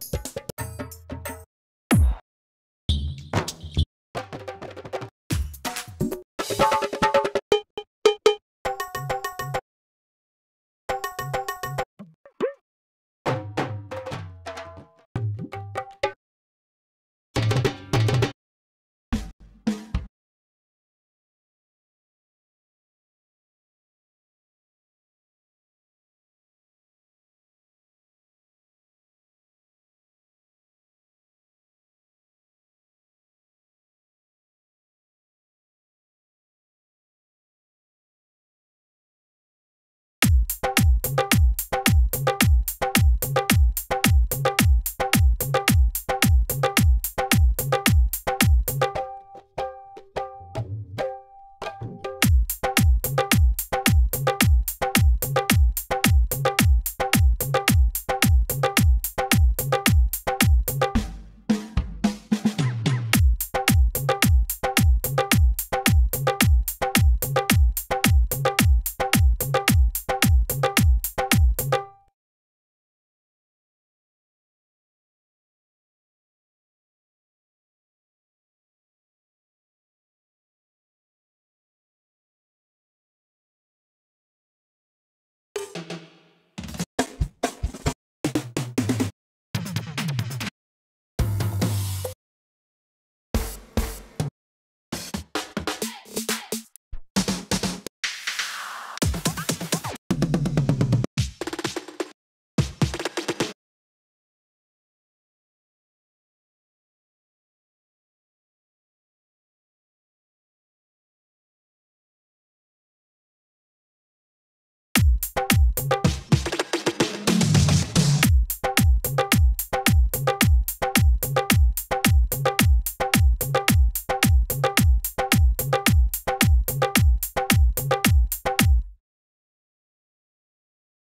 you